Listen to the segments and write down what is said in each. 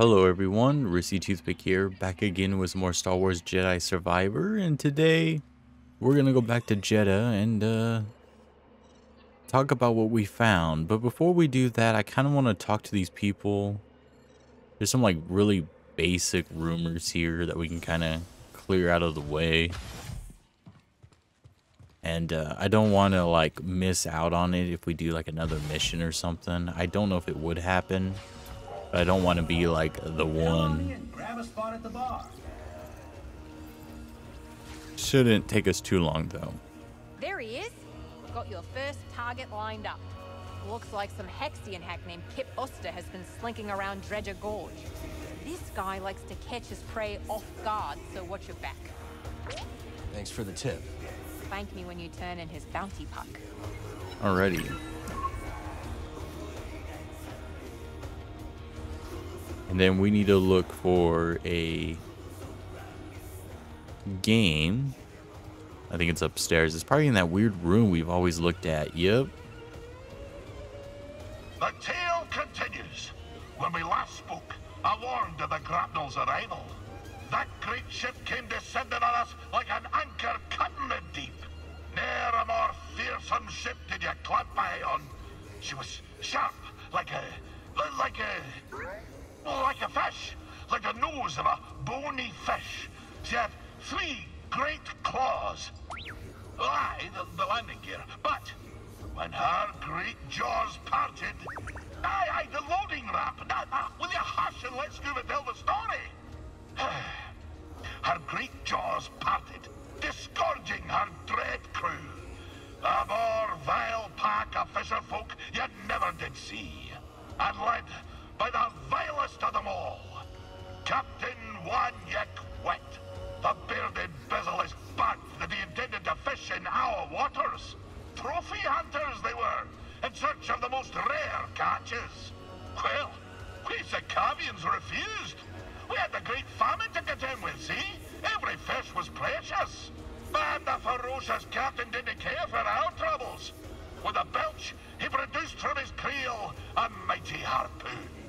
Hello everyone, Risky Toothpick here, back again with more Star Wars Jedi Survivor, and today we're gonna go back to Jedha and uh, talk about what we found. But before we do that, I kind of want to talk to these people. There's some like really basic rumors here that we can kind of clear out of the way. And uh, I don't want to like miss out on it if we do like another mission or something. I don't know if it would happen. I don't want to be like the one. Shouldn't take us too long though. There he is. Got your first target lined up. Looks like some Hexian hack named Kip Oster has been slinking around Dredger Gorge. This guy likes to catch his prey off guard, so watch your back. Thanks for the tip. Thank me when you turn in his bounty puck. Alrighty. And then we need to look for a game. I think it's upstairs. It's probably in that weird room we've always looked at. Yep. The tale continues. When we last spoke, I warned of the grapnel's arrival. That great ship came descending on us like an anchor cutting the deep. Ne'er a more fearsome ship did you clamp eye on. She was sharp, like a... like a... like a fish. Like the nose of a bony fish. She had three great claws. Aye, the, the landing gear. But when her great jaws parted... Aye, aye, the loading ramp. Now, now, will you hush and let Skoova tell the story? her great jaws parted, disgorging her dread crew. A more vile pack of fisher folk you never did see. And led by the of them all, Captain Wanyek Wet, the bearded bezel-less bat that he intended to fish in our waters. Trophy hunters they were, in search of the most rare catches. Well, we Sakavians refused. We had the great famine to contend with, see? Every fish was precious. But the ferocious captain didn't care for our troubles. With a belch, he produced from his creel a mighty harpoon.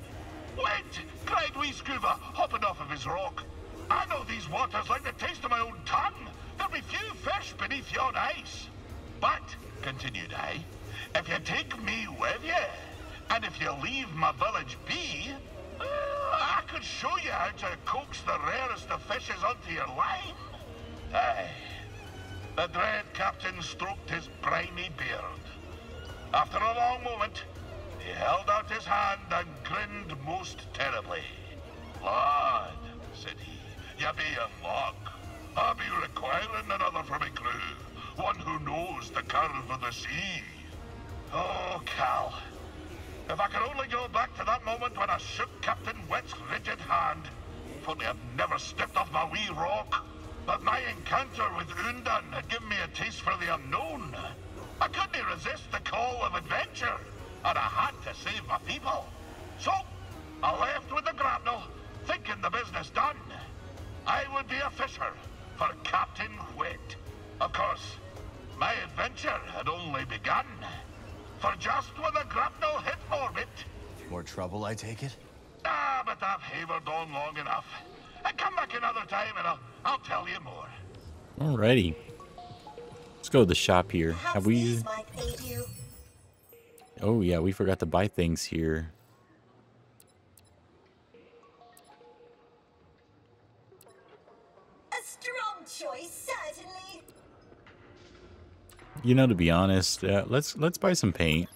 Cried wee Skoova, hopping off of his rock. I know these waters like the taste of my own tongue. There'll be few fish beneath yon ice. But, continued I, if you take me with you, and if you leave my village be, uh, I could show you how to coax the rarest of fishes onto your line. Aye. The dread captain stroked his briny beard. After a long moment, he held out his hand and grinned most terribly. Lord, said he, you be a luck. I'll be requiring another for my crew, one who knows the curve of the sea. Oh, Cal, if I could only go back to that moment when I shook Captain Wet's rigid hand, if only I'd never stepped off my wee rock. But my encounter with Undan had given me a taste for the unknown. I couldn't resist the call of adventure, and I had to save my people. So, I left with the grapnel, thinking the business done. I would be a fisher for Captain Wet. Of course, my adventure had only begun. For just when the grapnel hit orbit... More trouble, I take it? Ah, but I've havered on long enough. And come back another time and I'll, I'll tell you more. Alrighty. Let's go to the shop here. Have we... Oh yeah, we forgot to buy things here. A strong choice, certainly. You know, to be honest, uh, let's let's buy some paint.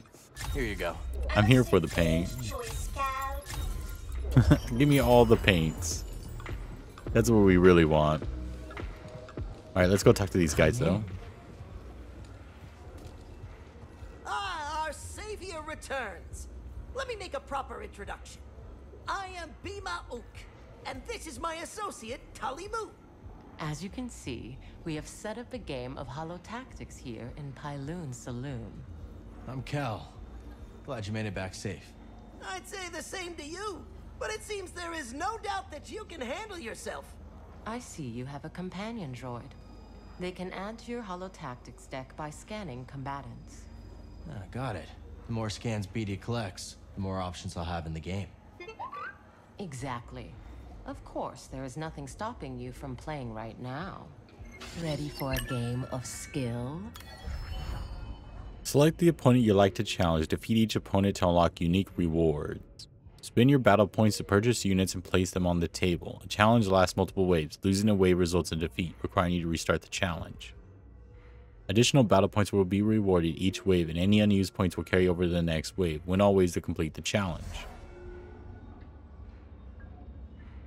Here you go. I'm here for the paint. Give me all the paints. That's what we really want. All right, let's go talk to these guys though. Ah, our savior returns. Let me make a proper introduction. I am Bima Ook, and this is my associate, Tully Moo. As you can see, we have set up a game of Holotactics here in Pyloon Saloon. I'm Cal. Glad you made it back safe. I'd say the same to you, but it seems there is no doubt that you can handle yourself. I see you have a companion droid. They can add to your Holotactics deck by scanning combatants. Ah, got it. The more scans BD collects, the more options I'll have in the game. Exactly. Of course, there is nothing stopping you from playing right now. Ready for a game of skill? Select the opponent you like to challenge. Defeat each opponent to unlock unique rewards. Spin your battle points to purchase units and place them on the table. A challenge lasts multiple waves. Losing a wave results in defeat, requiring you to restart the challenge. Additional battle points will be rewarded each wave, and any unused points will carry over to the next wave. Win all waves to complete the challenge.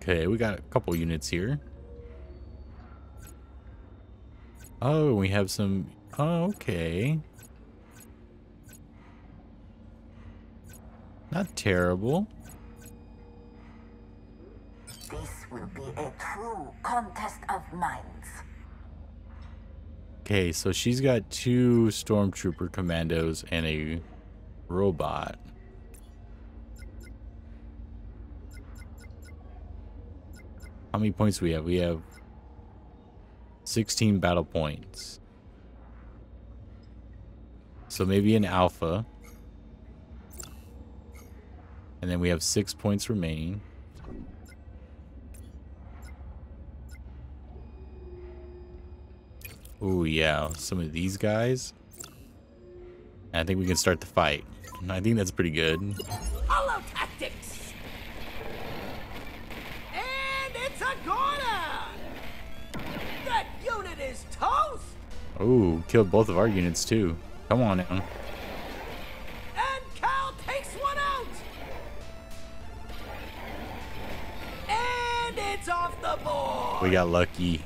Okay, we got a couple units here. Oh, we have some... Oh, okay. Not terrible. This will be a true contest of minds. Okay, so she's got two stormtrooper commandos and a robot. How many points do we have? We have 16 battle points. So maybe an alpha. And then we have six points remaining. Ooh, yeah. Some of these guys. I think we can start the fight. I think that's pretty good. Hollow tactics! And it's a goner! That unit is toast! Ooh, killed both of our units too. Come on now. And Cal takes one out! And it's off the board! We got lucky.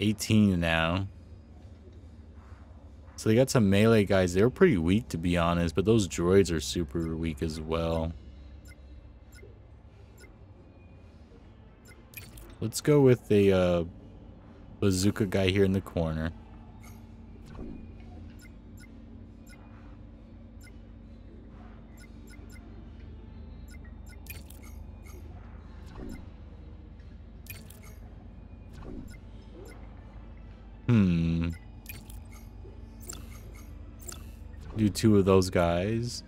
18 now. So they got some melee guys. They're pretty weak, to be honest, but those droids are super weak as well. Let's go with the uh, bazooka guy here in the corner. Hmm. Do two of those guys.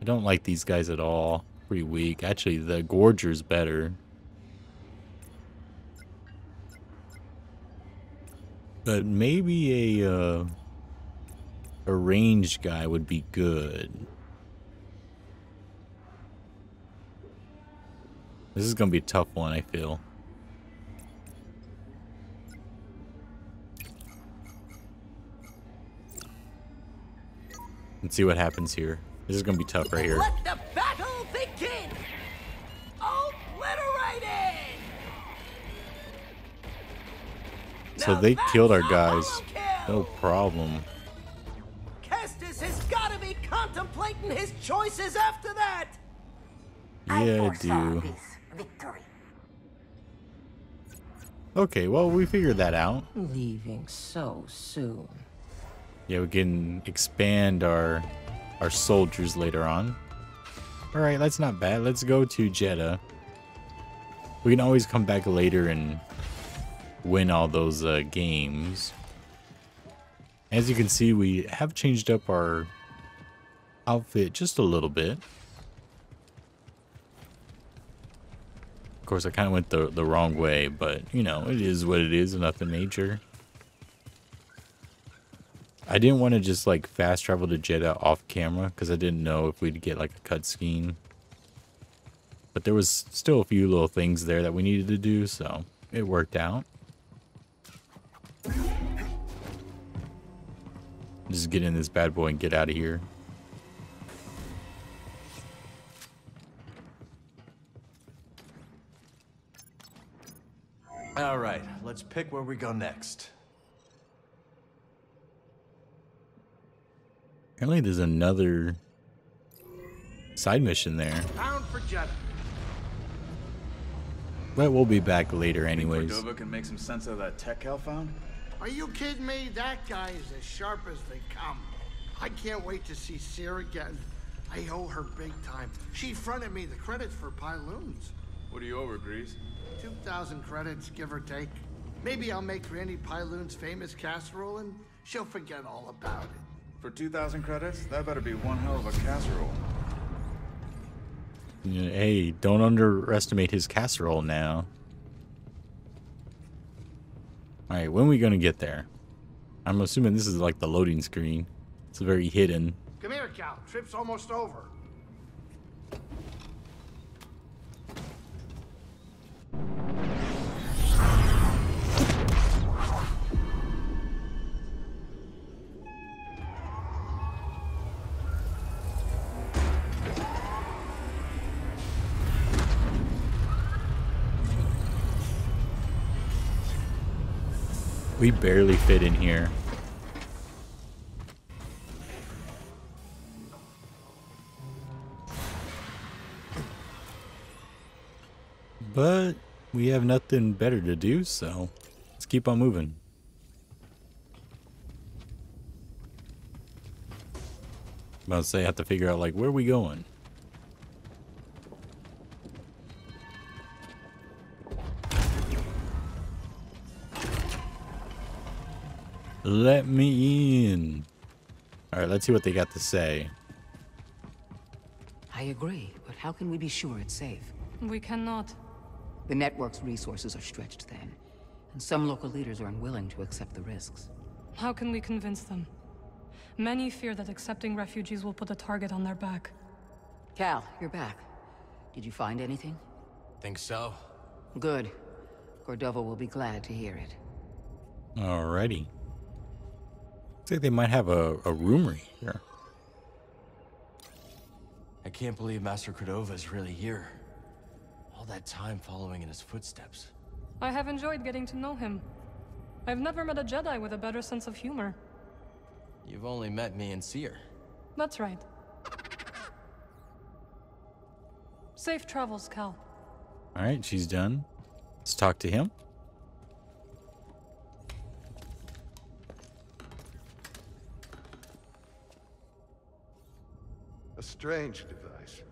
I don't like these guys at all. Pretty weak. Actually, the Gorger's better. But maybe a uh, a ranged guy would be good. This is gonna be a tough one, I feel. Let's see what happens here. This is gonna be tough right here. Let the battle begin! Obliterated! So Now they killed our guys. holokill! No problem. Kestis has got to be contemplating his choices after that! I Yeah, foresaw do. victory. Okay, well we figured that out. Leaving so soon. Yeah, we can expand our our soldiers later on. All right, that's not bad. Let's go to Jedha. We can always come back later and win all those uh, games. As you can see, we have changed up our outfit just a little bit. Of course, I kind of went the, the wrong way, but, you know, it is what it is, nothing major. I didn't want to just, like, fast travel to Jedha off camera, because I didn't know if we'd get, like, a cutscene. But there was still a few little things there that we needed to do, so it worked out. Just get in this bad boy and get out of here. All right, let's pick where we go next. Apparently there's another side mission there. Bound for Jedha. But we'll be back later anyways. Cordova can make some sense of that tech Cal found? Are you kidding me? That guy is as sharp as they come. I can't wait to see Cere again. I owe her big time. She fronted me the credits for Pyloons. What do you over, Greez? 2,000 credits, give or take. Maybe I'll make Granny Pyloon's famous casserole and she'll forget all about it. For 2,000 credits, that better be one hell of a casserole. Hey, don't underestimate his casserole now. Alright, when are we gonna get there? I'm assuming this is like the loading screen. It's very hidden. Come here, Cal. Trip's almost over. We barely fit in here. But we have nothing better to do, so let's keep on moving. I'm About to say, I have to figure out, like, where are we going? Let me in. Alright, let's see what they got to say. I agree, but how can we be sure it's safe? We cannot. The network's resources are stretched thin, and some local leaders are unwilling to accept the risks. How can we convince them? Many fear that accepting refugees will put a target on their back. Cal, you're back. Did you find anything? Think so? Good. Cordova will be glad to hear it. Alrighty. Looks like they might have a, a rumor here. I can't believe Master Cordova is really here. All that time following in his footsteps. I have enjoyed getting to know him. I've never met a Jedi with a better sense of humor. You've only met me and Cere. That's right. Safe travels, Cal. Alright, she's done. Let's talk to him. Strange device.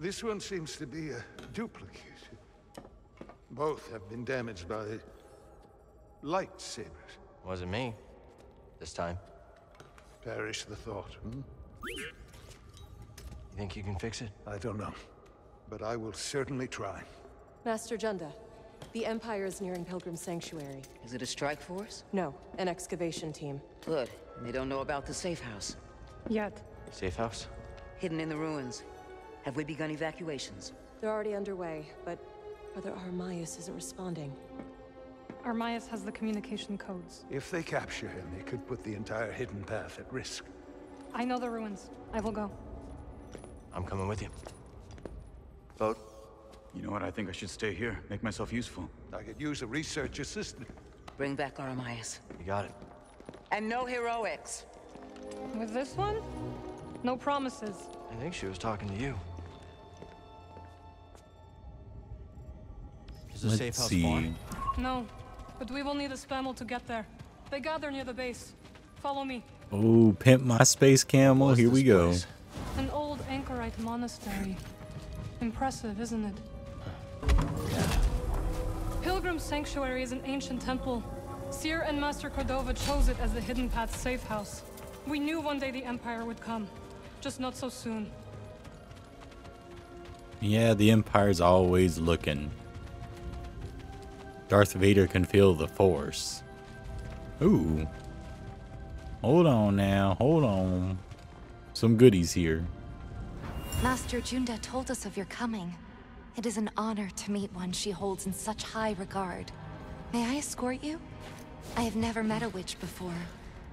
This one seems to be a duplicate. Both have been damaged by the lightsabers. Wasn't me. This time. Perish the thought. Hmm? You think you can fix it? I don't know. But I will certainly try. Master Junda, the Empire is nearing Pilgrim Sanctuary. Is it a strike force? No, an excavation team. Good. They don't know about the safe house. Yet. Safe house? Hidden in the ruins. Have we begun evacuations? They're already underway, but Brother Armias isn't responding. Armias has the communication codes. If they capture him, they could put the entire hidden path at risk. I know the ruins. I will go. I'm coming with you. Vote. You know what? I think I should stay here. Make myself useful. I could use a research assistant. Bring back Aramias. You got it. And no heroics. With this one? No promises. I think she was talking to you. Is the Let's safe house see. far? No, but we will need a spamel to get there. They gather near the base. Follow me. Oh, pimp my space camel. Here we go. place? An old anchorite monastery. Impressive, isn't it? Pilgrim Sanctuary is an ancient temple. Cere and Master Cordova chose it as the Hidden Path safe house. We knew one day the Empire would come, just not so soon. Yeah, the Empire's always looking. Darth Vader can feel the Force. Ooh. Hold on now. Hold on. Some goodies here. Master Junda told us of your coming. It is an honor to meet one she holds in such high regard. May I escort you? I have never met a witch before,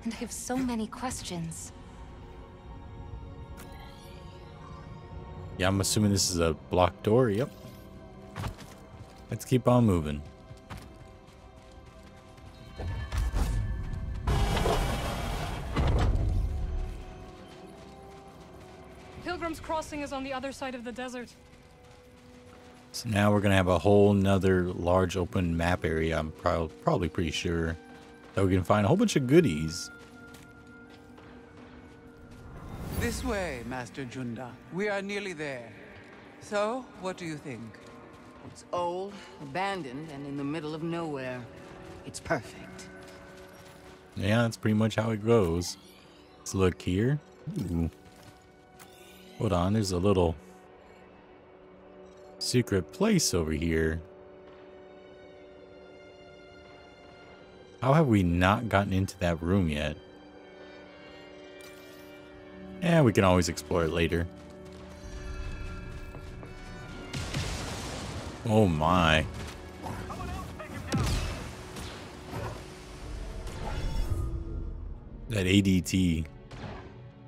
and I have so many questions. Yeah, I'm assuming this is a blocked door. Yep. Let's keep on moving. Pilgrim's Crossing is on the other side of the desert. So now we're gonna have a whole nother large open map area. I'm prob- probably pretty sure that we can find a whole bunch of goodies. This way, Master Junda. We are nearly there. So, what do you think? It's old, abandoned, and in the middle of nowhere. It's perfect. Yeah, that's pretty much how it goes. Let's look here. Ooh. Hold on, there's a little secret place over here. How have we not gotten into that room yet? Yeah, we can always explore it later. Oh my. That ADT.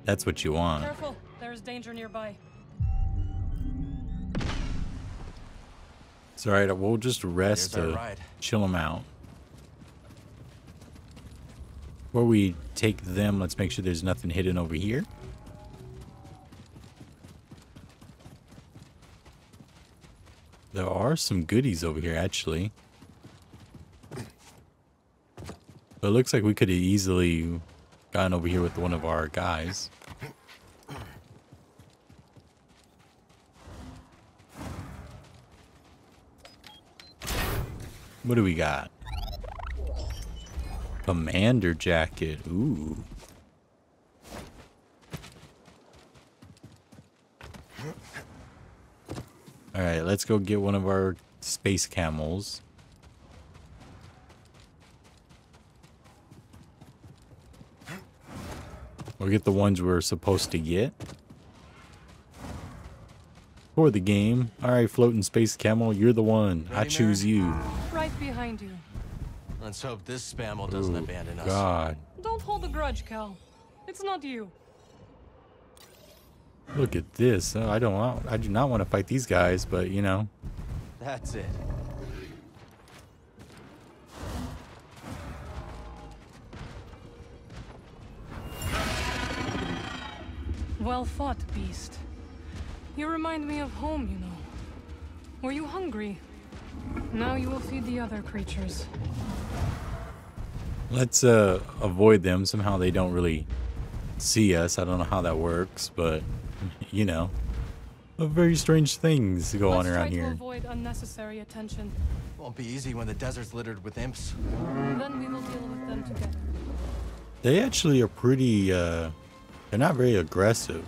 That's what you want. Careful, there's danger nearby. It's alright, we'll just rest Here's to ride. chill them out. Before we take them, let's make sure there's nothing hidden over here. There are some goodies over here, actually. But it looks like we could have easily gotten over here with one of our guys. What do we got? Commander jacket. Ooh. All right, let's go get one of our space camels. We'll get the ones we're supposed to get. For the game. All right, floating space camel, you're the one. I Ready, choose you. Right behind you. Let's hope this spamel doesn't Ooh, abandon us. God. Don't hold a grudge, Cal. It's not you. Look at this. Uh, I don't want, I do not want to fight these guys, but you know. That's it. Well fought, beast. You remind me of home, you know. Were you hungry? Now you will feed the other creatures. Let's uh avoid them. Somehow they don't really see us. I don't know how that works, but you know. Very strange things go on Let's around try to here. avoid unnecessary attention. Won't be easy when the desert's littered with imps. Then we will deal with them together. They actually are pretty uh they're not very aggressive.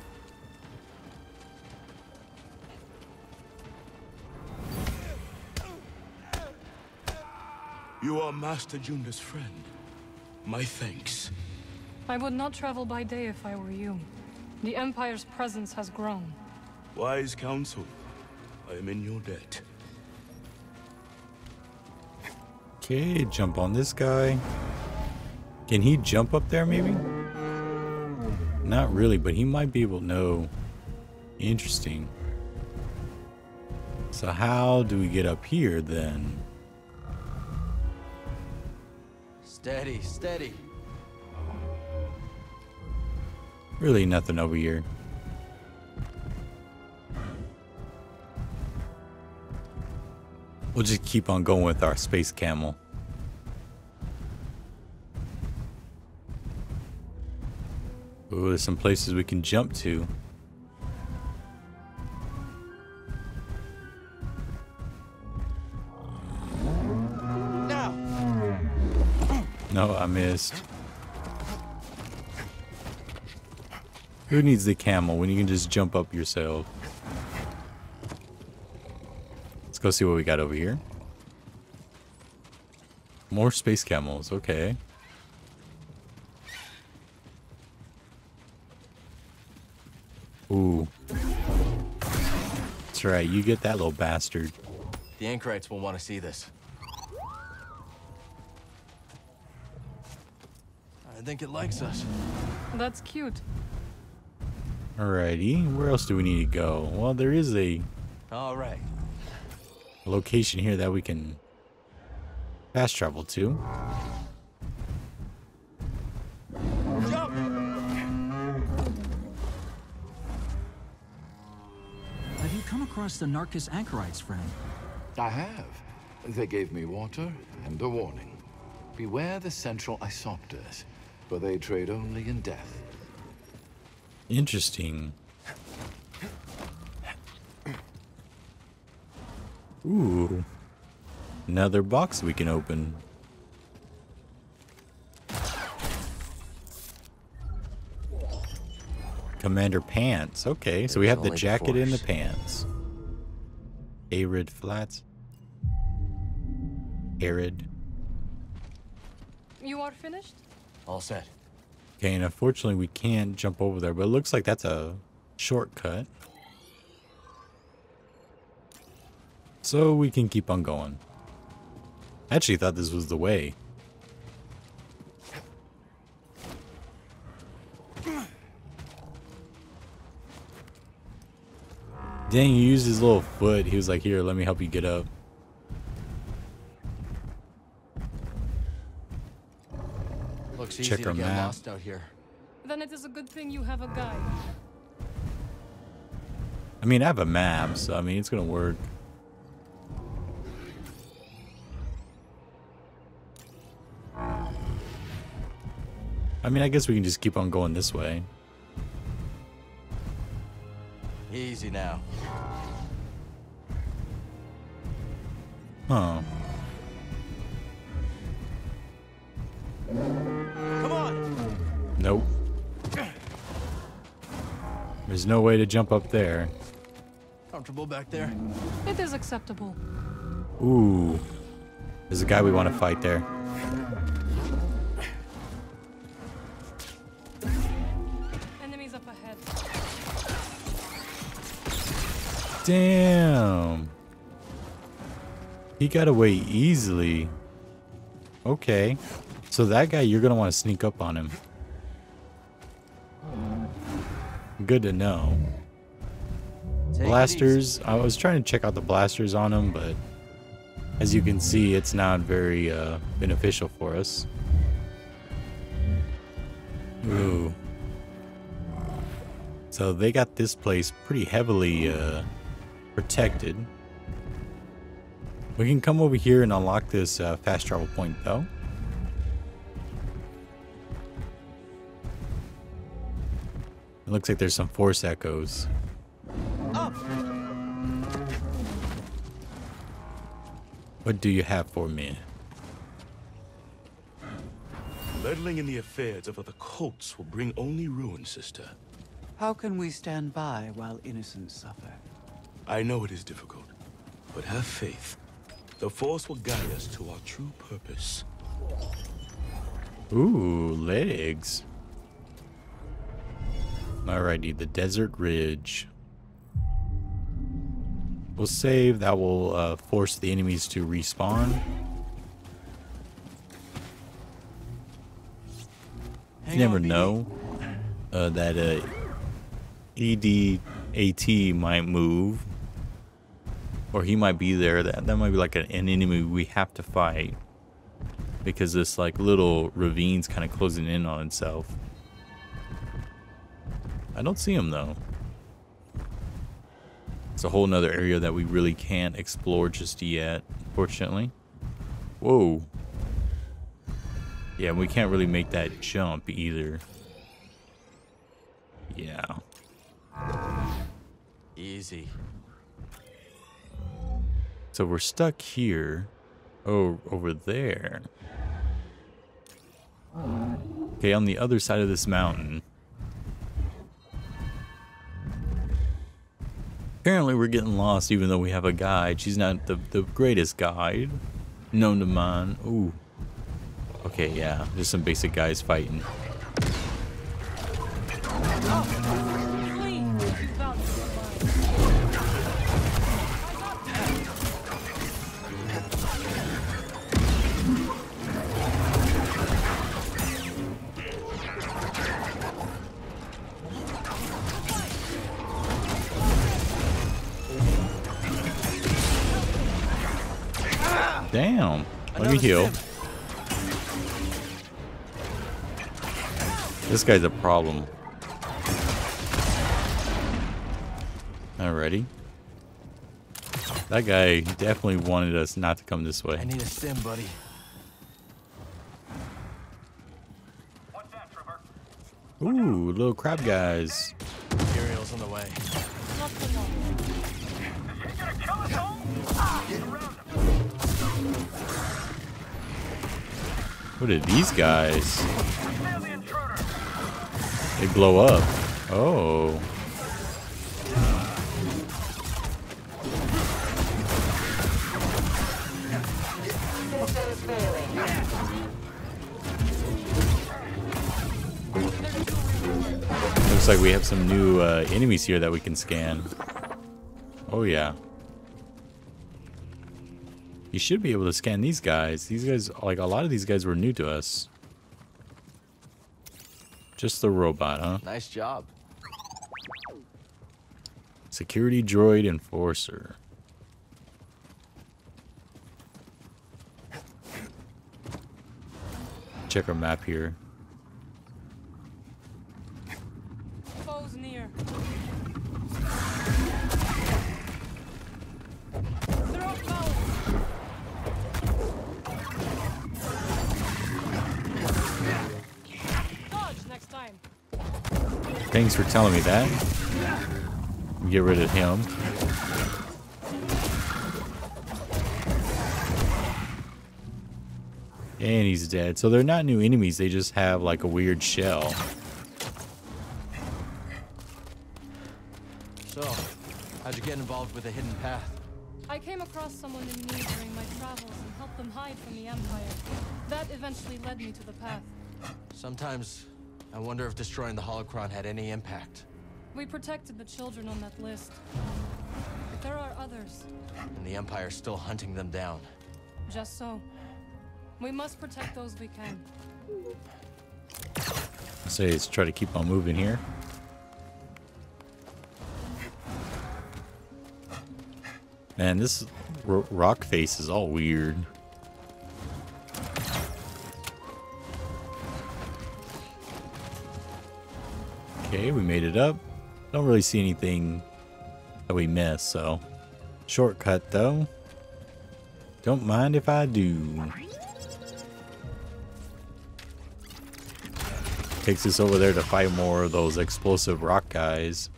You are Master Junda's friend. My thanks. I would not travel by day if I were you. The Empire's presence has grown. Wise counsel. I am in your debt. Okay, jump on this guy. Can he jump up there maybe? Not really, but he might be able to know. Interesting. So how do we get up here then? Steady, steady. Really nothing over here. We'll just keep on going with our space camel. Ooh, there's some places we can jump to. No, I missed. Who needs the camel when you can just jump up yourself? Let's go see what we got over here. More space camels, okay. Ooh. That's right, you get that little bastard. The Anchorites will want to see this. I think it likes us. That's cute. Alrighty, where else do we need to go? Well, there is a All right. location here that we can fast travel to. Have you come across the Narcus Anchorites, friend? I have. They gave me water and a warning. Beware the central isopters, for they trade only in death. Interesting. Ooh. Another box we can open. Commander pants. Okay, so we have the jacket and the pants. Arid flats. Arid. You are finished? All set. Okay, and unfortunately we can't jump over there, but it looks like that's a shortcut. So we can keep on going. I actually thought this was the way. Dang, he used his little foot. He was like, here, let me help you get up. Check easy our to map. lost out here. Then it is a good thing you have a guide. I mean, I have a map, so I mean, it's gonna work. I mean, I guess we can just keep on going this way. Easy now. Huh. There's no way to jump up there. Comfortable back there? It is acceptable. Ooh. There's a guy we want to fight there. Enemies up ahead. Damn. He got away easily. Okay. So that guy, you're going to want to sneak up on him. Good to know. Take blasters. I was trying to check out the blasters on them, but as you can see, it's not very uh, beneficial for us. Ooh. So they got this place pretty heavily uh, protected. We can come over here and unlock this uh, fast travel point, though. It looks like there's some force echoes. What do you have for me? Meddling in the affairs of other cults will bring only ruin, sister. How can we stand by while innocents suffer? I know it is difficult, but have faith. The Force will guide us to our true purpose. Ooh, legs. Alrighty, the Desert Ridge. We'll save. That will uh, force the enemies to respawn. You never know uh, that uh, EDAT might move. Or he might be there. That, that might be like an, an enemy we have to fight. Because this like little ravine's kind of closing in on itself. I don't see him though. It's a whole nother area that we really can't explore just yet, unfortunately. Whoa. Yeah, we can't really make that jump either. Yeah. Easy. So we're stuck here. Oh, over there. Okay, on the other side of this mountain. Apparently we're getting lost even though we have a guide. She's not the, the greatest guide known to man. Ooh. Okay, yeah. Just some basic guys fighting. Damn. Let me heal. This guy's a problem. Alrighty. That guy definitely wanted us not to come this way. I need a stim, buddy. Ooh, little crab guys. Materials on the way. What are these guys? They blow up. Oh. Looks like we have some new uh, enemies here that we can scan. Oh yeah. You should be able to scan these guys. These guys, like a lot of these guys were new to us. Just the robot, huh? Nice job. Security droid enforcer. Check our map here. Thanks for telling me that. Get rid of him. And he's dead. So they're not new enemies, they just have like a weird shell. So, how'd you get involved with the hidden path? I came across someone in need during my travels and helped them hide from the Empire. That eventually led me to the path. Sometimes I wonder if destroying the holocron had any impact. We protected the children on that list. But there are others. And the Empire's still hunting them down. Just so. We must protect those we can. I say let's try to keep on moving here. Man, this ro rock face is all weird. Okay, we made it up. Don't really see anything that we missed, so. Shortcut, though. Don't mind if I do. Takes us over there to fight more of those explosive rock guys.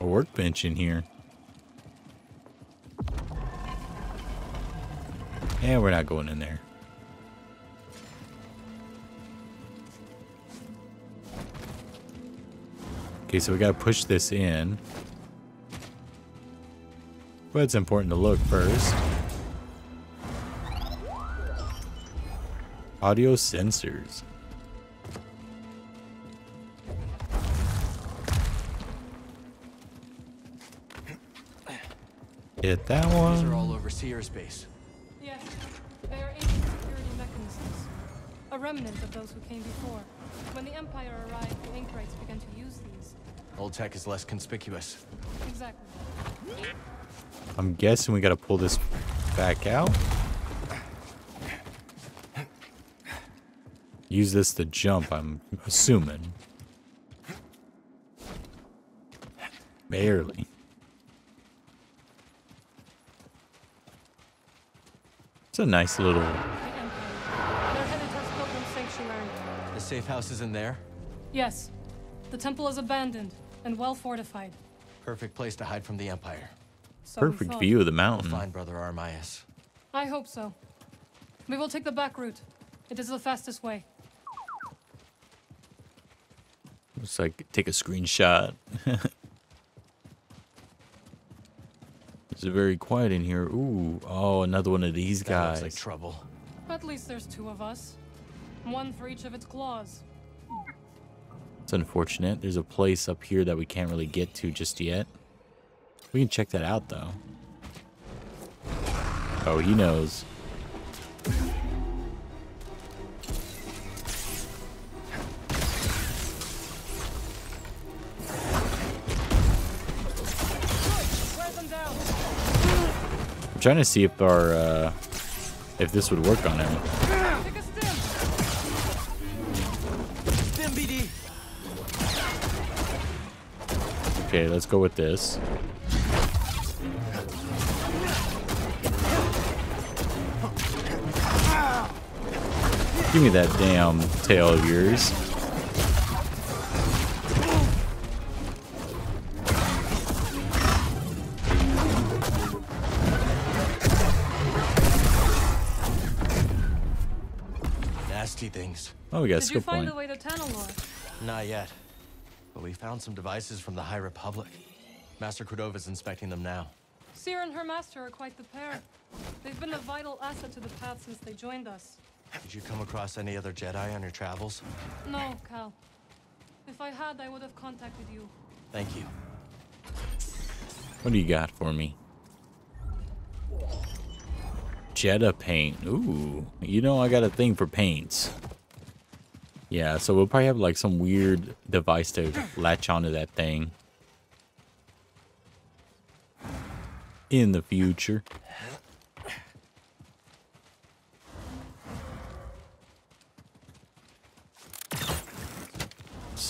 A workbench in here. And we're not going in there. Okay, so we gotta push this in. But it's important to look first. Audio sensors. Hit that These one. are all over Cere's base. A remnant of those who came before. When the Empire arrived, the Anchorites began to use these. Old tech is less conspicuous. Exactly. I'm guessing we gotta pull this back out. Use this to jump, I'm assuming. Barely. It's a nice little... They're headed towards Pilgrim Sanctuary. The safe houses in there. Yes, the temple is abandoned and well fortified. Perfect place to hide from the Empire. So Perfect view of the mountain. We'll find Brother Armias. I hope so. We will take the back route. It is the fastest way. Looks like take a screenshot. It's very quiet in here. Ooh, oh, another one of these That guys. looks like trouble. At least there's two of us. One for each of its claws. It's unfortunate. There's a place up here that we can't really get to just yet. We can check that out though. Oh, he knows. I'm trying to see if our uh, if this would work on him. Okay, let's go with this. Give me that damn tail of yours. Nasty things. Oh, we got Did you find point. a way to tunnel? Not yet. But we found some devices from the High Republic. Master Cordova's inspecting them now. Seer and her master are quite the pair. They've been a vital asset to the path since they joined us. Did you come across any other Jedi on your travels? No, Cal. If I had, I would have contacted you. Thank you. What do you got for me? Jedha paint. Ooh. You know I got a thing for paints. Yeah, so we'll probably have like some weird device to latch onto that thing. In the future.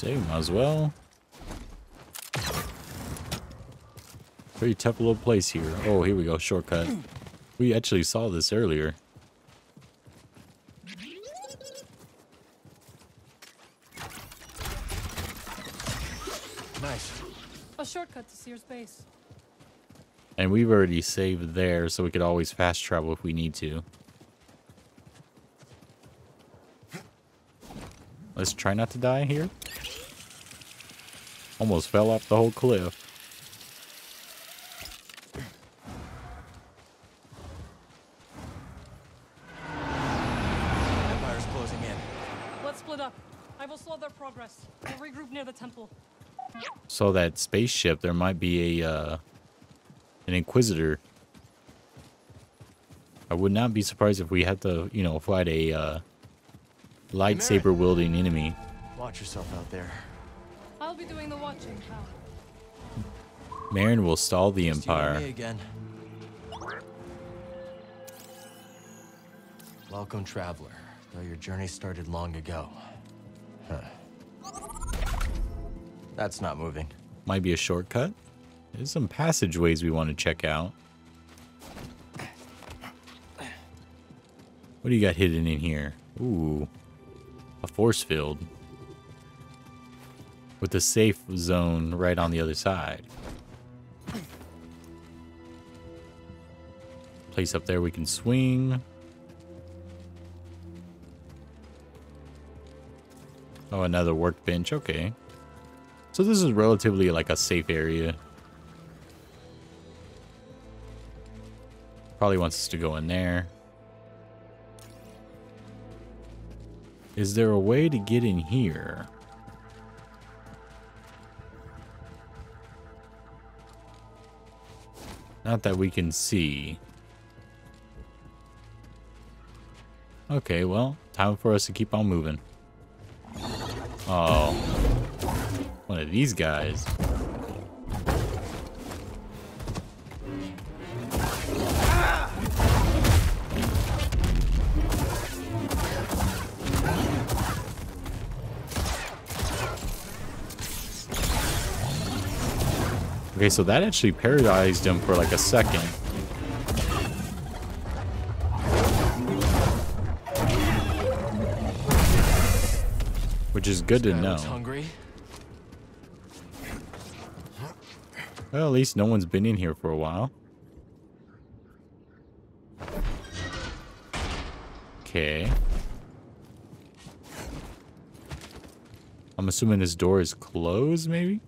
Might as well. Pretty tough little place here. Oh, here we go. Shortcut. We actually saw this earlier. Nice. Shortcut to Seer's base. And we've already saved there, so we could always fast travel if we need to. Let's try not to die here. Almost fell off the whole cliff. So that spaceship, there might be a uh, an Inquisitor. I would not be surprised if we had to, you know, fight a uh, lightsaber wielding enemy. Watch yourself out there. I'll be doing the watching, Cal. Marin will stall the Just Empire. again. Welcome, traveler. Though your journey started long ago. That's not moving. Might be a shortcut. There's some passageways we want to check out. What do you got hidden in here? Ooh, a force field. With a safe zone right on the other side. Place up there we can swing. Oh, another workbench. Okay. So this is relatively like a safe area. Probably wants us to go in there. Is there a way to get in here? Not that we can see. Okay, well, time for us to keep on moving. Oh. One of these guys. Okay, so that actually paralyzed him for like a second. Which is good to know. looks hungry. Well, at least no one's been in here for a while. Okay. I'm assuming this door is closed, maybe?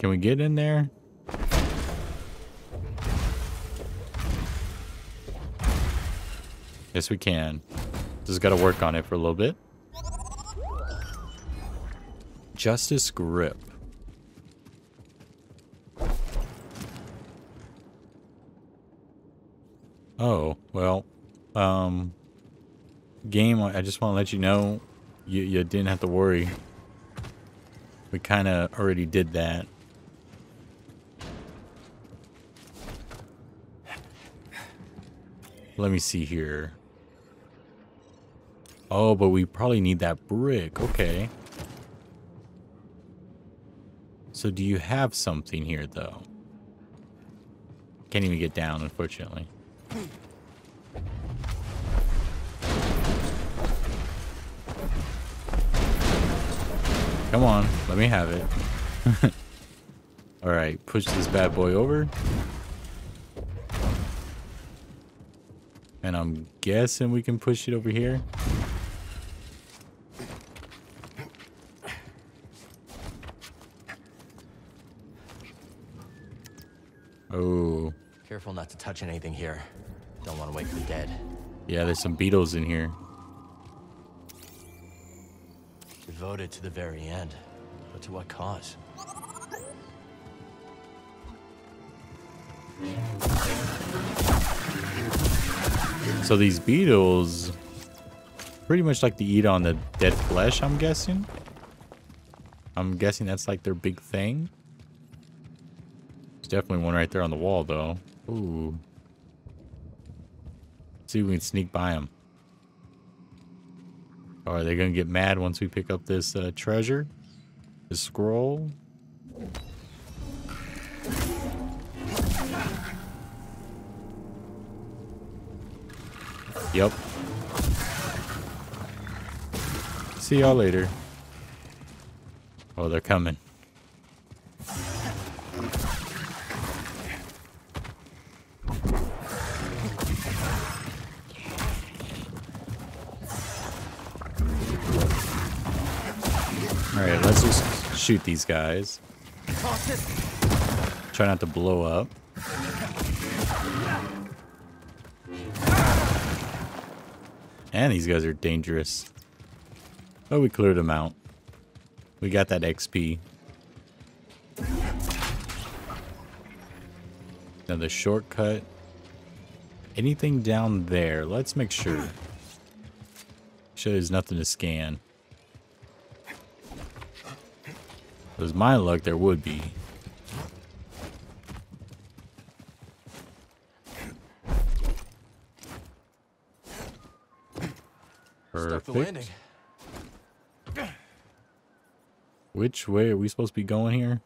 Can we get in there? Yes, we can. Just got to work on it for a little bit. Justice Grip. Oh, well, um, game, I just want to let you know, you, you didn't have to worry. We kind of already did that. Let me see here. Oh, but we probably need that brick. Okay. So do you have something here, though? Can't even get down, unfortunately. Come on, let me have it. Alright, push this bad boy over. And I'm guessing we can push it over here. Oh. Careful not to touch anything here. Don't want to wake the dead. Yeah, there's some beetles in here. Devoted to the very end. But to what cause? So these beetles pretty much like to eat on the dead flesh, I'm guessing. I'm guessing that's like their big thing. Definitely one right there on the wall, though. Ooh. See if we can sneak by them. Or are they going to get mad once we pick up this uh, treasure? This scroll? Yep. See y'all later. Oh, they're coming. Shoot these guys. Try not to blow up. And these guys are dangerous. Oh, we cleared them out. We got that XP. Now the shortcut. Anything down there? Let's make sure. Sure there's nothing to scan. With my luck, there would be. Stuck the landing. Perfect. Which way are we supposed to be going here?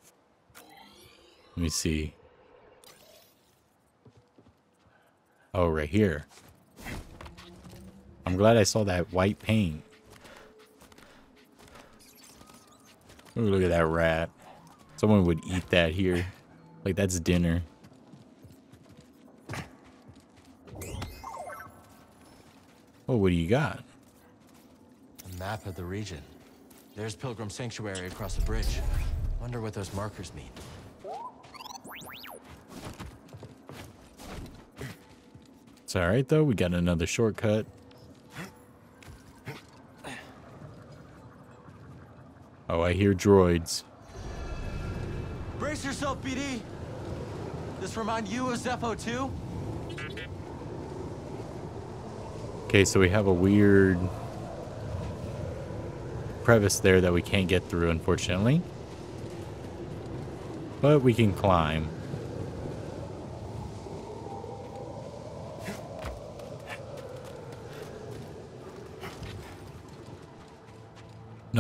Let me see. Oh, right here. I'm glad I saw that white paint. Ooh, look at that rat. Someone would eat that here. Like, that's dinner. Oh, what do you got? A map of the region. There's Pilgrim Sanctuary across the bridge. Wonder what those markers mean. It's alright, though. We got another shortcut. Oh, I hear droids. Brace yourself, BD! This remind you of Zeffo too? Okay, so we have a weird crevice there that we can't get through, unfortunately. But we can climb.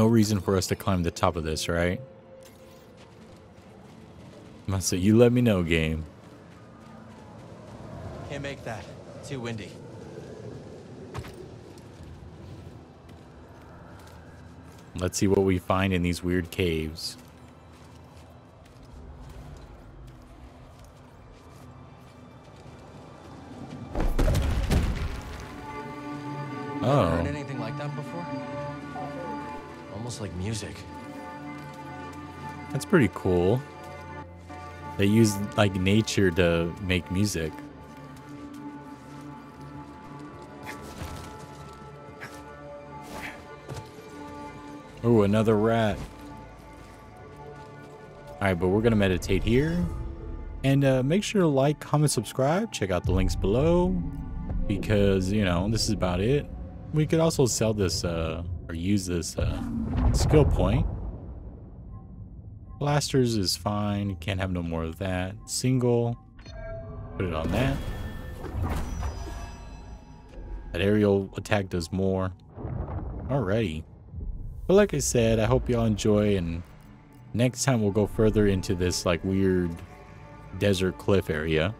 No reason for us to climb the top of this, right? So you let me know, game. Can't make that. Too windy. Let's see what we find in these weird caves. That's pretty cool. They use like nature to make music. Oh, another rat. Alright, but we're going to meditate here. And uh, make sure to like, comment, subscribe. Check out the links below. Because, you know, this is about it. We could also sell this, uh, or use this uh, skill point. Blasters is fine. Can't have no more of that. Single. Put it on that. That aerial attack does more. Alrighty. But like I said, I hope y'all enjoy and next time we'll go further into this like weird desert cliff area.